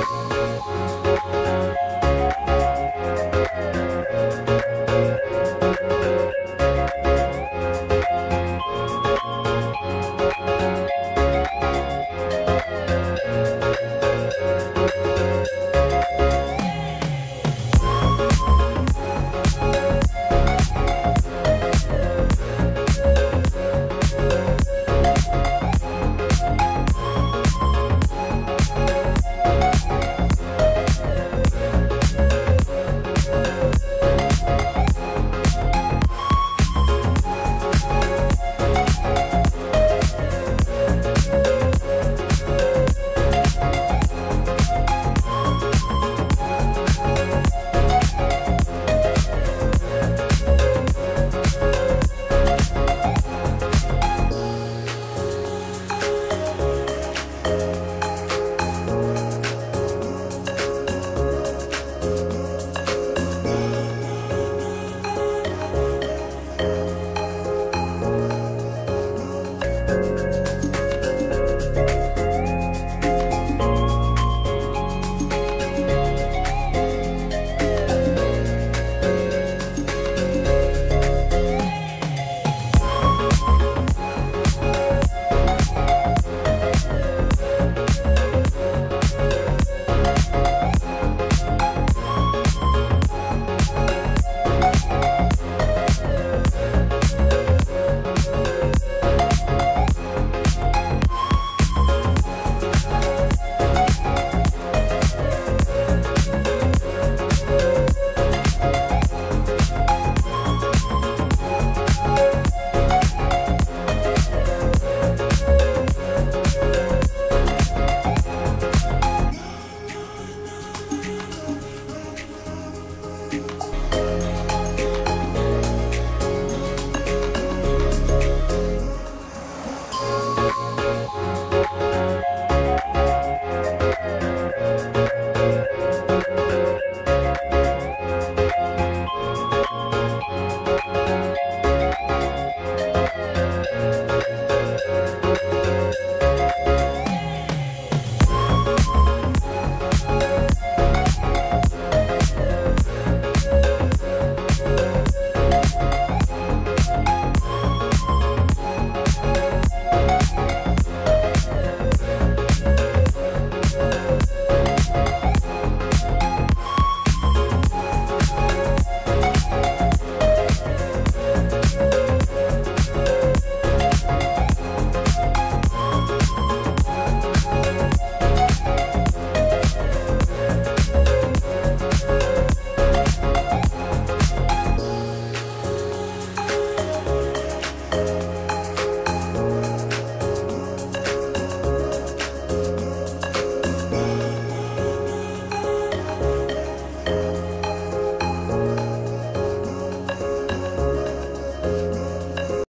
Música